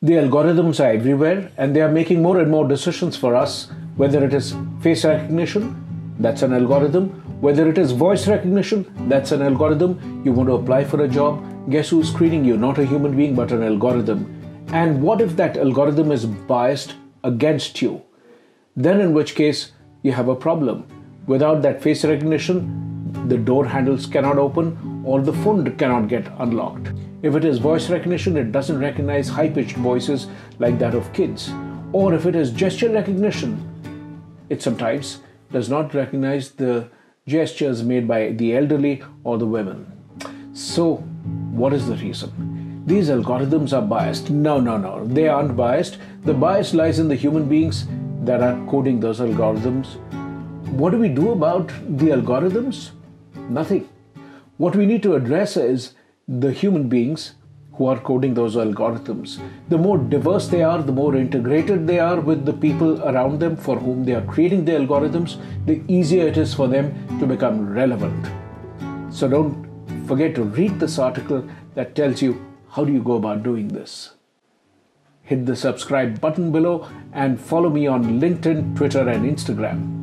The algorithms are everywhere and they are making more and more decisions for us, whether it is face recognition, that's an algorithm, whether it is voice recognition, that's an algorithm. You want to apply for a job, guess who's screening you? Not a human being, but an algorithm. And what if that algorithm is biased against you? Then, in which case, you have a problem. Without that face recognition, the door handles cannot open or the phone cannot get unlocked. If it is voice recognition, it doesn't recognize high pitched voices like that of kids. Or if it is gesture recognition, it sometimes does not recognize the gestures made by the elderly or the women. So, what is the reason? These algorithms are biased. No, no, no. They aren't biased. The bias lies in the human beings that are coding those algorithms. What do we do about the algorithms? Nothing. What we need to address is the human beings who are coding those algorithms. The more diverse they are, the more integrated they are with the people around them for whom they are creating the algorithms, the easier it is for them to become relevant. So don't forget to read this article that tells you how do you go about doing this. Hit the subscribe button below and follow me on LinkedIn, Twitter, and Instagram.